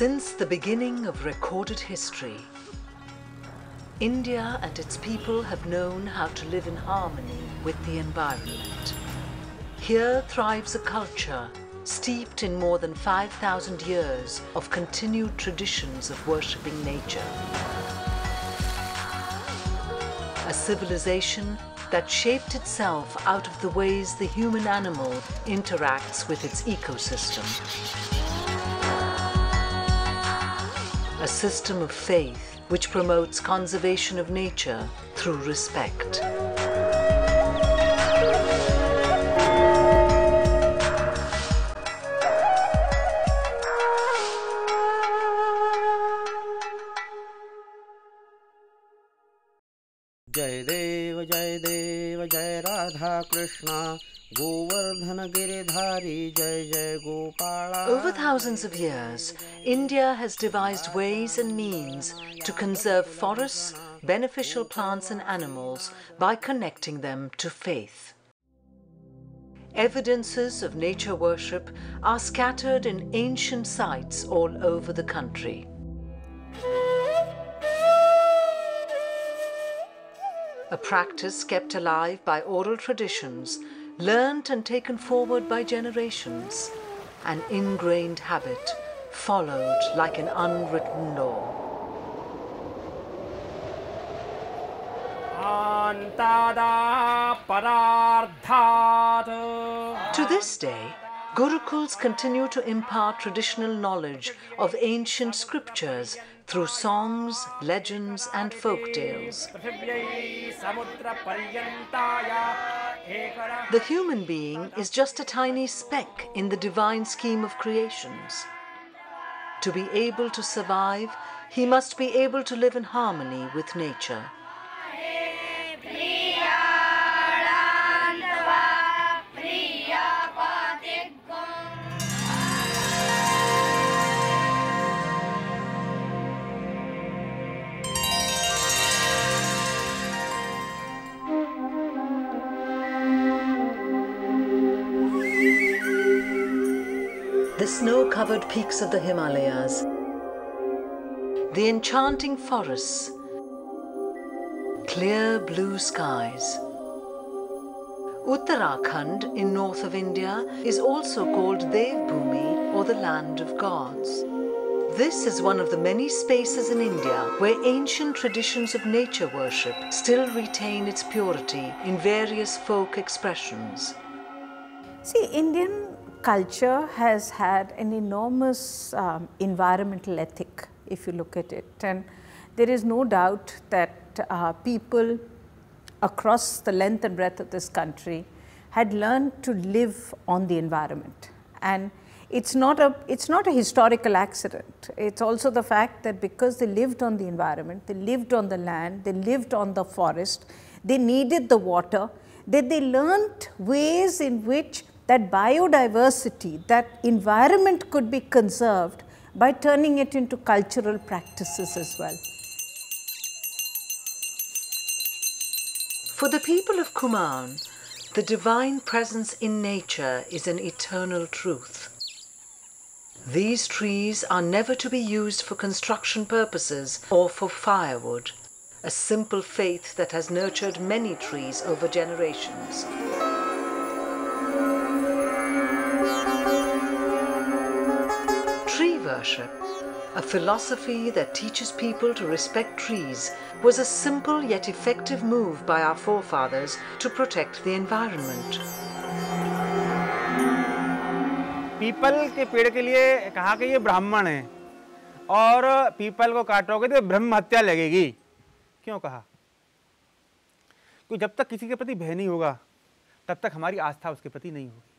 Since the beginning of recorded history, India and its people have known how to live in harmony with the environment. Here thrives a culture steeped in more than 5,000 years of continued traditions of worshipping nature. A civilization that shaped itself out of the ways the human animal interacts with its ecosystem. A system of faith which promotes conservation of nature through respect. जय देव जय देव जय Radha Krishna Over thousands of years, India has devised ways and means to conserve forests, beneficial plants and animals by connecting them to faith. Evidences of nature worship are scattered in ancient sites all over the country. A practice kept alive by oral traditions learnt and taken forward by generations, an ingrained habit followed like an unwritten law. To this day, Gurukuls continue to impart traditional knowledge of ancient scriptures through songs, legends, and folk tales. The human being is just a tiny speck in the divine scheme of creations. To be able to survive, he must be able to live in harmony with nature. Snow covered peaks of the Himalayas, the enchanting forests, clear blue skies. Uttarakhand in north of India is also called Devbhumi or the land of gods. This is one of the many spaces in India where ancient traditions of nature worship still retain its purity in various folk expressions. See, Indian culture has had an enormous um, environmental ethic, if you look at it. And there is no doubt that uh, people across the length and breadth of this country had learned to live on the environment. And it's not a it's not a historical accident. It's also the fact that because they lived on the environment, they lived on the land, they lived on the forest, they needed the water, that they learned ways in which that biodiversity, that environment could be conserved by turning it into cultural practices as well. For the people of Kumaon, the divine presence in nature is an eternal truth. These trees are never to be used for construction purposes or for firewood, a simple faith that has nurtured many trees over generations. Worship, a philosophy that teaches people to respect trees, was a simple yet effective move by our forefathers to protect the environment. People के पेड़ के लिए कहा कि ये ब्राह्मण है और पीपल को काटोगे तो ब्रह्म हत्या लगेगी क्यों कहा क्योंकि जब तक किसी के प्रति भय नहीं होगा तब तक हमारी आस्था उसके प्रति नहीं होगी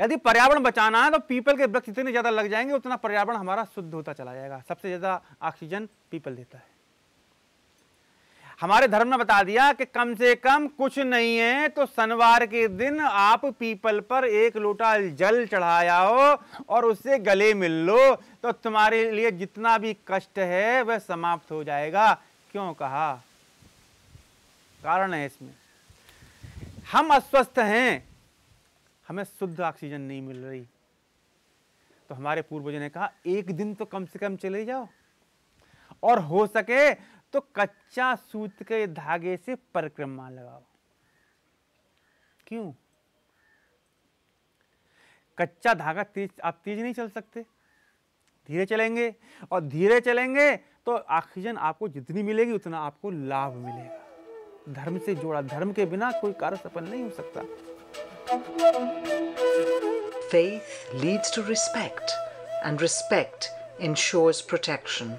यदि पर्यावरण बचाना है तो पीपल के वृक्ष जितने ज़्यादा लग जाएँगे, उतना पर्यावरण हमारा शुद्ध होता चला जाएगा। सबसे ज़्यादा ऑक्सीजन पीपल देता है। हमारे धर्म ने बता दिया कि कम से कम कुछ नहीं है तो शनिवार के दिन आप पीपल पर एक लोटा जल चढ़ाया हो और उससे गले मिल लो तो तुम्हारे लिए जितना भी कष्ट है, वह समाप्त हो जाएगा। क्यों कहा? कारण है इसमें। हम अस्वस्थ हैं हमें शुद्ध ऑक्सीजन नहीं मिल रही। तो हमारे पूर्वजों ने कहा, एक दिन तो कम से कम चले जाओ। और हो सके तो कच्चा सूत के धागे से परिक्रमा लगाओ। क्यों? कच्चा धागा तेज, आप तेज नहीं चल सकते। धीरे चलेंगे और धीरे चलेंगे तो ऑक्सीजन आपको जितनी मिलेगी उतना आपको लाभ मिलेगा। धर्म से जोड़ा, धर्म के बिना कोई कार्य सफल नहीं हो सकता। Faith leads to respect, and respect ensures protection.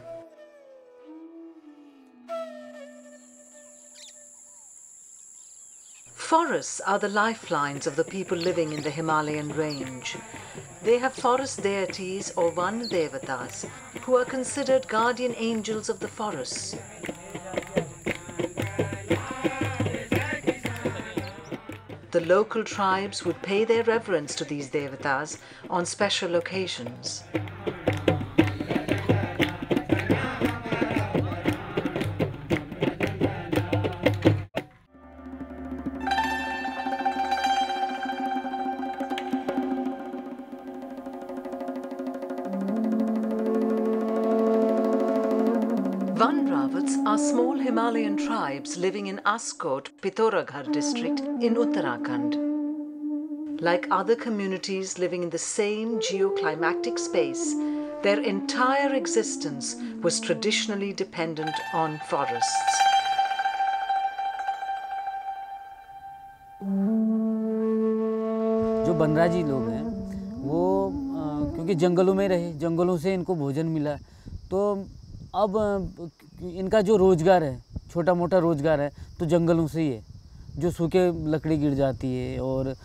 Forests are the lifelines of the people living in the Himalayan range. They have forest deities or Van Devatas who are considered guardian angels of the forests. The local tribes would pay their reverence to these devatas on special occasions. Are small Himalayan tribes living in Askot, Pithoragarh district in Uttarakhand. Like other communities living in the same geoclimatic space, their entire existence was traditionally dependent on forests. जो बनराजी लोग हैं वो क्योंकि जंगलों में रहे जंगलों से इनको भोजन मिला तो अब इनका जो रोज़गार है छोटा मोटा रोज़गार है तो जंगलों से ही है। जो सूखे लकड़ी गिर जाती है और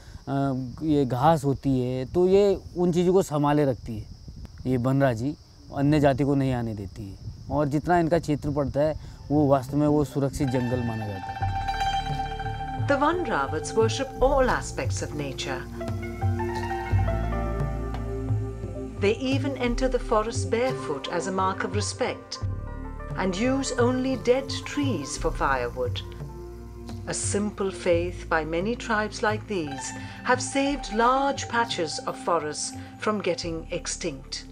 ये घास होती है तो ये उन चीज़ों को संभाले रखती है। ये बनराजी अन्य जाति को नहीं आने देती है। और जितना इनका क्षेत्र पड़ता है, वो वास्तव में वो सुरक्षित जंगल माना जाता है। The Van Ravats worship all aspects of nature. They even enter the forest barefoot as a mark of respect. And use only dead trees for firewood. A simple faith by many tribes like these have saved large patches of forests from getting extinct.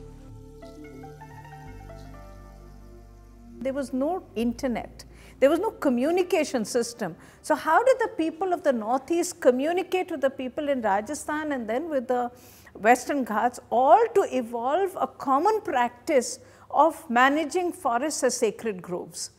There was no internet. There was no communication system. So, how did the people of the Northeast communicate with the people in Rajasthan and then with the Western Ghats, all to evolve a common practice of managing forests as sacred groves?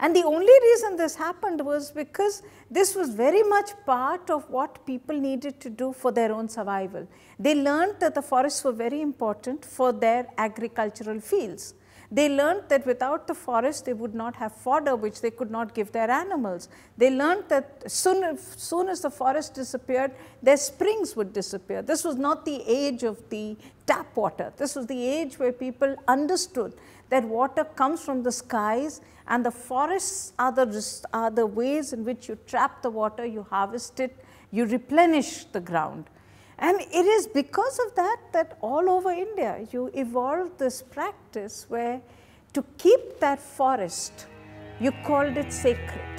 And the only reason this happened was because this was very much part of what people needed to do for their own survival. They learned that the forests were very important for their agricultural fields. They learned that without the forest they would not have fodder which they could not give their animals. They learned that soon, soon as the forest disappeared, their springs would disappear. This was not the age of the tap water. This was the age where people understood that water comes from the skies and the forests are the, are the ways in which you trap the water, you harvest it, you replenish the ground. And it is because of that that all over India you evolved this practice where to keep that forest, you called it sacred.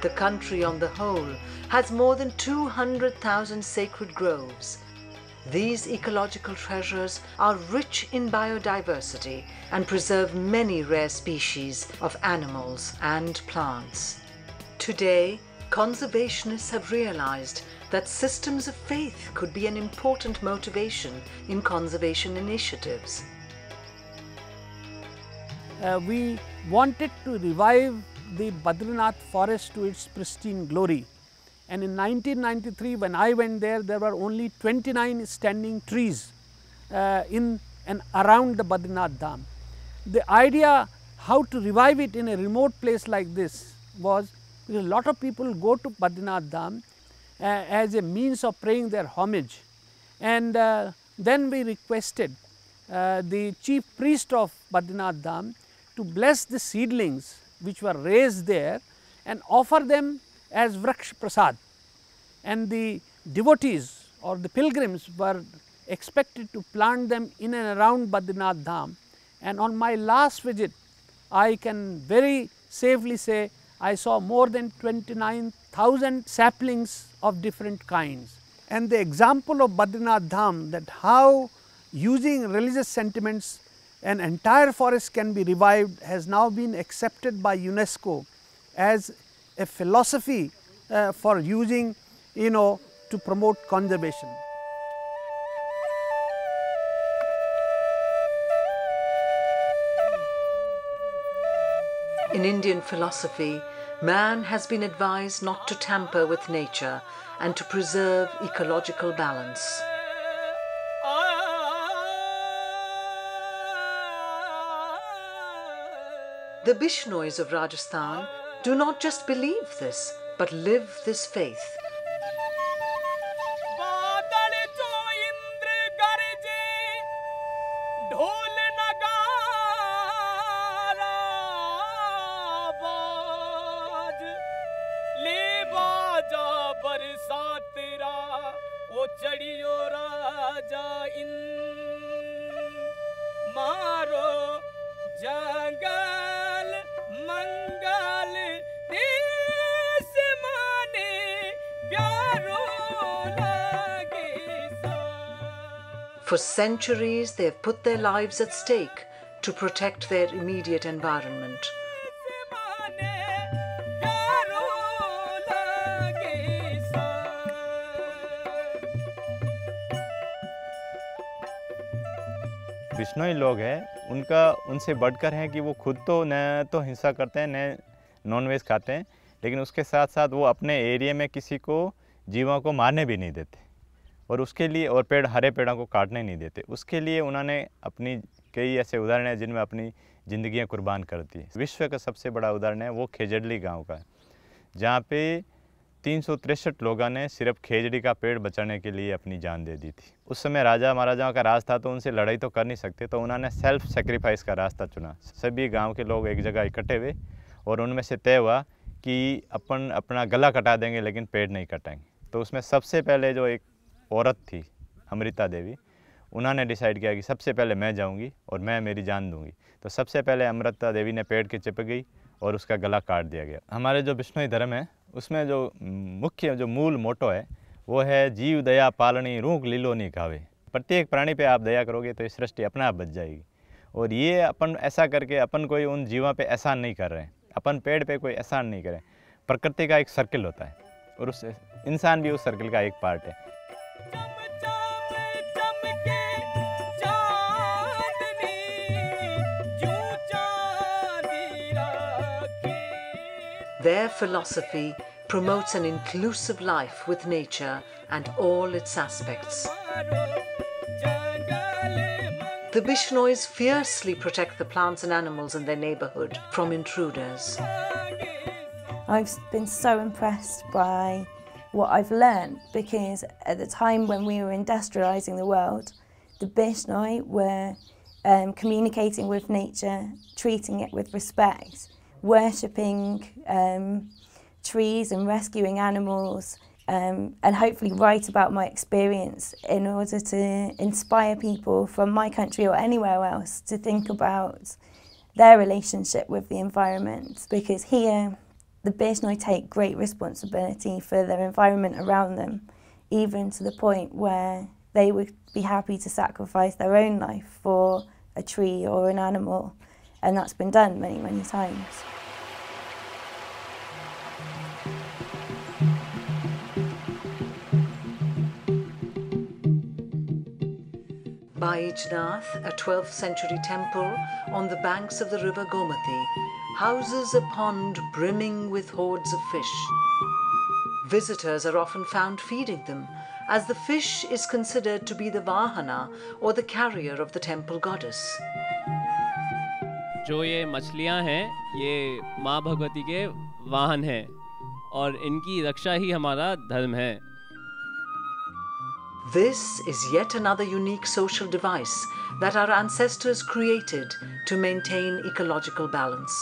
The country on the whole has more than 200,000 sacred groves. These ecological treasures are rich in biodiversity and preserve many rare species of animals and plants. Today, conservationists have realized that systems of faith could be an important motivation in conservation initiatives. uh, we wanted to revive the Badrinath forest to its pristine glory. And in 1993, when I went there, there were only 29 standing trees uh, in and around the Badrinath Dham. The idea how to revive it in a remote place like this was a lot of people go to Badrinath Dham uh, as a means of paying their homage. And uh, then we requested uh, the chief priest of Badrinath Dham to bless the seedlings which were raised there and offer them as Vriksh Prasad. And the devotees or the pilgrims were expected to plant them in and around Badrinath Dham. And on my last visit, I can very safely say I saw more than 29,000 saplings of different kinds. and the example of Badrinath Dham that how using religious sentiments an entire forest can be revived has now been accepted by UNESCO as a philosophy uh, for using you know to promote conservation. In Indian philosophy, man has been advised not to tamper with nature and to preserve ecological balance. The Bishnois of Rajasthan do not just believe this, but live this faith. चढ़ियो राजा इन मारो जंगल मंगल देश माने प्यारो लागे सा For centuries, they have put their lives at stake to protect their immediate environment. Bishnoi लोग हैं, उनका, उनसे बढ़कर है कि वो खुद तो न तो हिंसा करते हैं, न नॉन वेज खाते हैं, लेकिन उसके साथ साथ वो अपने एरिया में किसी को जीवों को मारने भी नहीं देते। और उसके लिए, और पेड़, हरे पेड़ों को काटने नहीं देते। उसके लिए उन्होंने अपनी कई ऐसे उदाहरण हैं जिनमें अपनी ज़िंदगियाँ कुर्बान कर दी विश्व का सबसे बड़ा उदाहरण है, वो खेजड़ली गाँव का है, जहाँ पे तीन लोगों ने सिर्फ़ खेजड़ी का पेड़ बचाने के लिए अपनी जान दे दी थी। उस समय राजा महाराजाओं का राज था तो उनसे लड़ाई तो कर नहीं सकते तो उन्होंने सेल्फ सेक्रीफाइस का रास्ता चुना। सभी गाँव के लोग एक जगह इकट्ठे हुए और उनमें से तय हुआ कि अपन अपना गला कटा देंगे, लेकिन पेड़ नहीं कटाएँगे तो उसमें सबसे पहले जो एक औरत थी, अमृता देवी, उन्होंने डिसाइड किया कि सबसे पहले मैं जाऊँगी और मैं मेरी जान दूँगी। तो सबसे पहले अमृता देवी ने पेड़ के चिपक गई और उसका गला काट दिया गया। हमारे जो बिश्नोई धर्म है उसमें जो मुख्य जो मूल मोटो है, वो है जीव दया पालनी रूख लीलो नहीं प्रत्येक प्राणी पे आप दया करोगे तो ये सृष्टि अपने आप बच जाएगी। और ये अपन ऐसा करके अपन कोई उन जीवों पे एहसान नहीं कर रहे हैं। अपन पेड़ पे कोई एहसान नहीं करें। प्रकृति का एक सर्किल होता है और उस इंसान भी उस सर्किल का एक पार्ट है। Their philosophy promotes an inclusive life with nature and all its aspects. The Bishnois fiercely protect the plants and animals in their neighborhood from intruders. I've been so impressed by what I've learned because at the time when we were industrializing the world, the Bishnoi were um, communicating with nature, treating it with respect, worshipping um, trees and rescuing animals, um, and hopefully write about my experience in order to inspire people from my country or anywhere else to think about their relationship with the environment. Because here the Bishnoi take great responsibility for their environment around them, even to the point where they would be happy to sacrifice their own life for a tree or an animal, and that's been done many, many times. Baijnath, a 12th century temple on the banks of the river Gomati, houses a pond brimming with hordes of fish. Visitors are often found feeding them, as the fish is considered to be the Vahana or the carrier of the temple goddess. जो ये मछलियाँ हैं ये माँ भगवती के वाहन हैं और इनकी रक्षा ही हमारा धर्म है This is yet another unique social device that our ancestors created to maintain ecological balance.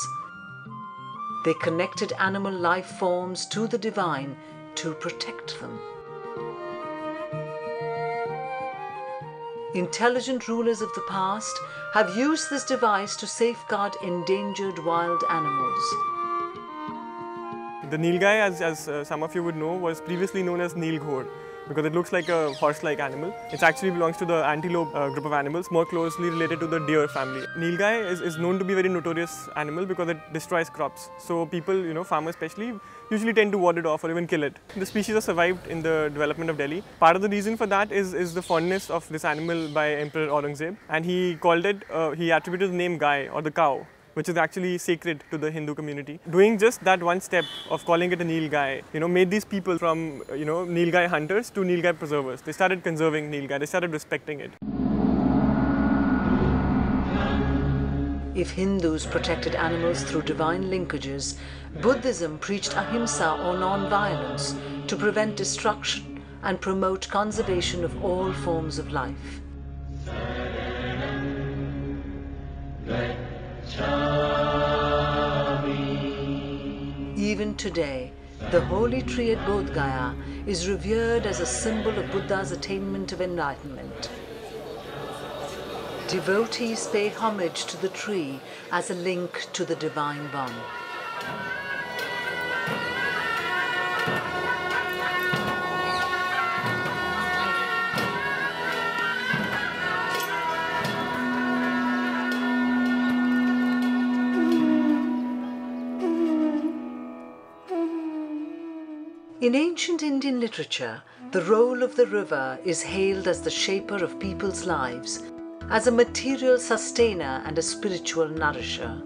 They connected animal life forms to the divine to protect them. Intelligent rulers of the past have used this device to safeguard endangered wild animals. The Nilgai, as, as uh, some of you would know, was previously known as Nilghor. Because it looks like a horse-like animal. It actually belongs to the antelope uh, group of animals, more closely related to the deer family. Nilgai is, is known to be a very notorious animal because it destroys crops. So people, you know, farmers especially, usually tend to ward it off or even kill it. The species has survived in the development of Delhi. Part of the reason for that is, is the fondness of this animal by Emperor Aurangzeb, and he called it, uh, he attributed the name Gai or the cow which is actually sacred to the Hindu community. Doing just that one step of calling it a Nilgai, you know, made these people from, you know, Nilgai hunters to Nilgai preservers. They started conserving Nilgai, they started respecting it. If Hindus protected animals through divine linkages, Buddhism preached ahimsa or non-violence to prevent destruction and promote conservation of all forms of life. Even today, the holy tree at Bodh Gaya is revered as a symbol of Buddha's attainment of enlightenment. Devotees pay homage to the tree as a link to the divine one. In ancient Indian literature, the role of the river is hailed as the shaper of people's lives, as a material sustainer and a spiritual nourisher.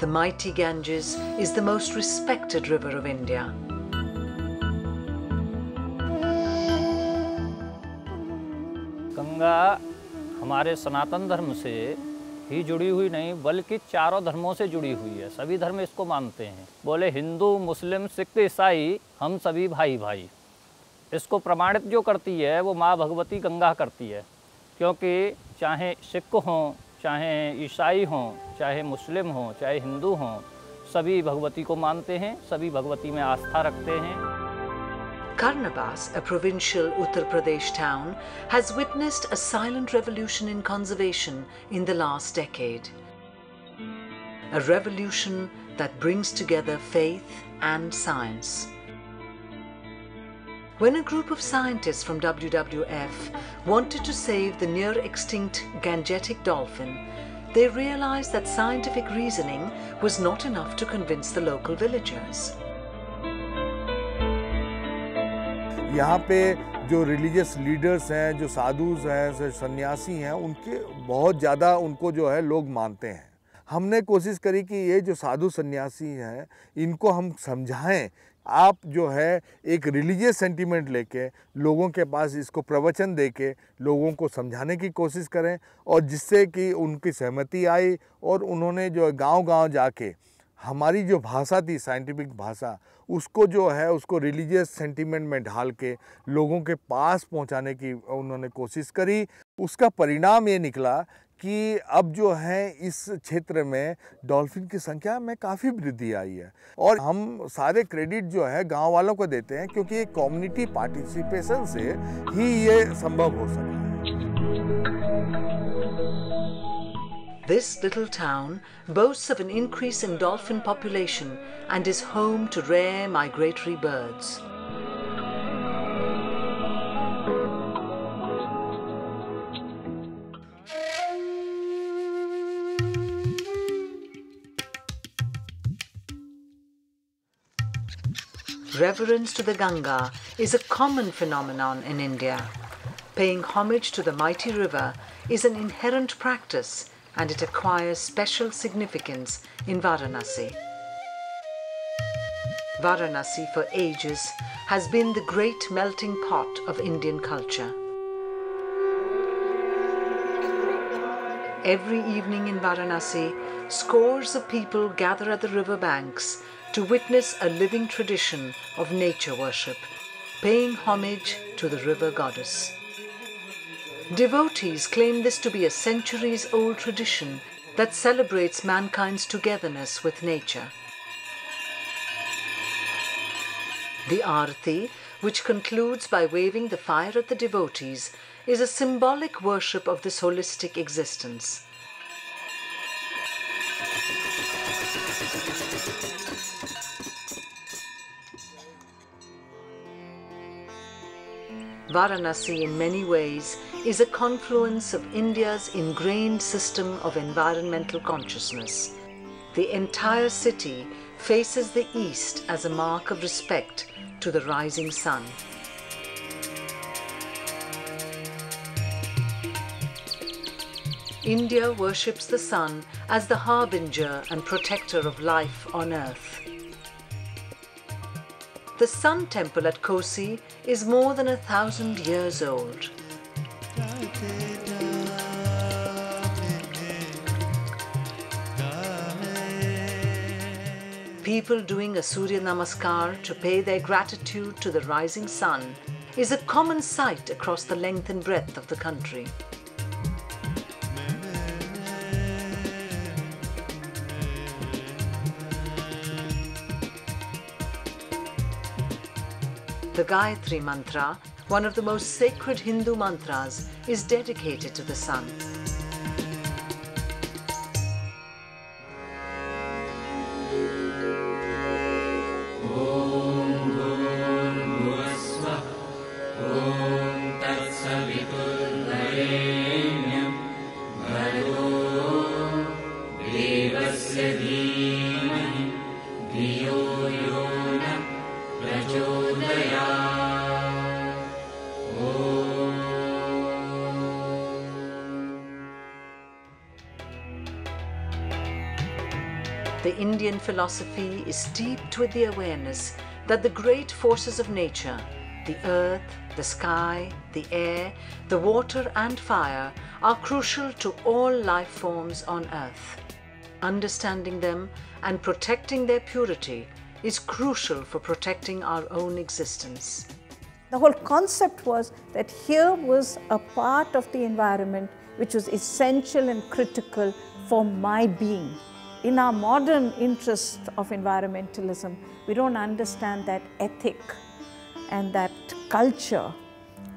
The mighty Ganges is the most respected river of India. Ganga हमारे सनातन धर्म से ही जुड़ी हुई नहीं, बल्कि चारों धर्मों से जुड़ी हुई है। सभी धर्म इसको मानते हैं। बोले, हिंदू, मुस्लिम, सिख, ईसाई, हम सभी भाई भाई इसको प्रमाणित जो करती है, वो माँ भगवती गंगा करती है। क्योंकि चाहे सिख हों, चाहे ईसाई हों, चाहे मुस्लिम हों, चाहे हिंदू हों, सभी भगवती को मानते हैं, सभी भगवती में आस्था रखते हैं। Karnabas, a provincial Uttar Pradesh town, has witnessed a silent revolution in conservation in the last decade. A revolution that brings together faith and science. When a group of scientists from WWF wanted to save the near extinct Gangetic dolphin, they realized that scientific reasoning was not enough to convince the local villagers. यहाँ पे जो religious leaders हैं, जो साधुज हैं सन्यासी हैं, उनके बहुत ज़्यादा उनको जो है लोग मानते हैं। हमने कोशिश करी कि ये जो साधु सन्यासी हैं, इनको हम समझाएँ। आप जो है एक रिलीजियस सेंटीमेंट लेके, लोगों के पास इसको प्रवचन दे के लोगों को समझाने की कोशिश करें और जिससे कि उनकी सहमति आई और उन्होंने जो गांव-गांव जाके हमारी जो भाषा थी साइंटिफिक भाषा, उसको जो है, उसको रिलीजियस सेंटीमेंट में ढाल के लोगों के पास पहुँचाने की उन्होंने कोशिश करी। उसका परिणाम ये निकला कि अब जो है, इस क्षेत्र में डॉल्फिन की संख्या में काफ़ी वृद्धि आई है। और हम सारे क्रेडिट जो है, गाँव वालों को देते हैं क्योंकि कम्युनिटी पार्टिसिपेशन से ही ये संभव हो सका This little town boasts of an increase in dolphin population and is home to rare migratory birds. Reverence to the Ganga is a common phenomenon in India. Paying homage to the mighty river is an inherent practice and it acquires special significance in Varanasi. Varanasi for ages has been the great melting pot of Indian culture. Every evening in Varanasi, scores of people gather at the river banks to witness a living tradition of nature worship, paying homage to the river goddess. Devotees claim this to be a centuries old tradition that celebrates mankind's togetherness with nature. The Aarti, which concludes by waving the fire at the devotees, is a symbolic worship of this holistic existence. Varanasi, in many ways, is a confluence of India's ingrained system of environmental consciousness. The entire city faces the east as a mark of respect to the rising sun. India worships the sun as the harbinger and protector of life on earth. The Sun Temple at Kosi is more than a thousand years old. People doing a Surya Namaskar to pay their gratitude to the rising sun is a common sight across the length and breadth of the country. The Gayatri Mantra, one of the most sacred Hindu mantras, is dedicated to the sun. Indian philosophy is steeped with the awareness that the great forces of nature, the earth, the sky, the air, the water, and fire, are crucial to all life forms on earth. Understanding them and protecting their purity is crucial for protecting our own existence. The whole concept was that here was a part of the environment which was essential and critical for my being. In our modern interest of environmentalism, we don't understand that ethic and that culture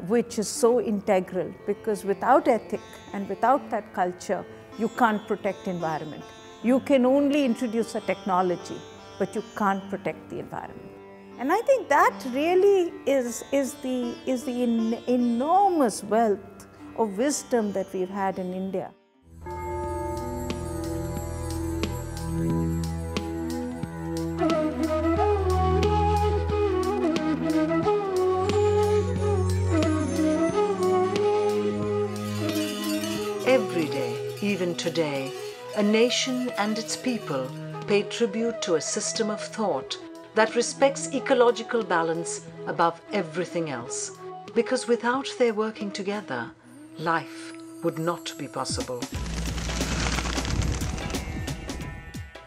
which is so integral because without ethic and without that culture, you can't protect environment. You can only introduce a technology, but you can't protect the environment. And I think that really is, is the, is the en- enormous wealth of wisdom that we've had in India. Every day, even today, a nation and its people pay tribute to a system of thought that respects ecological balance above everything else. Because without their working together, life would not be possible.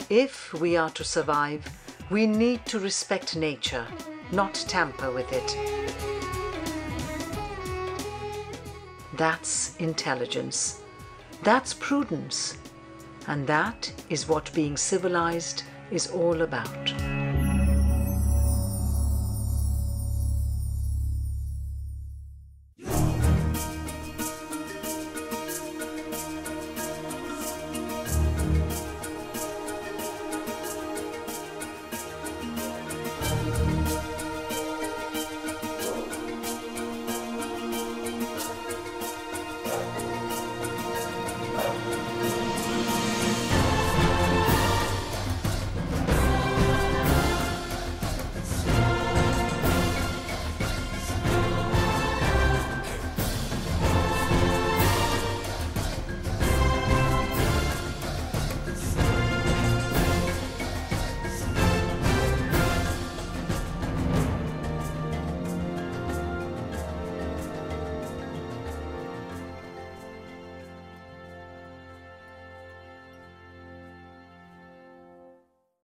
If we are to survive, we need to respect nature, not tamper with it. That's intelligence. That's prudence. And that is what being civilized is all about.